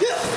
Yeah.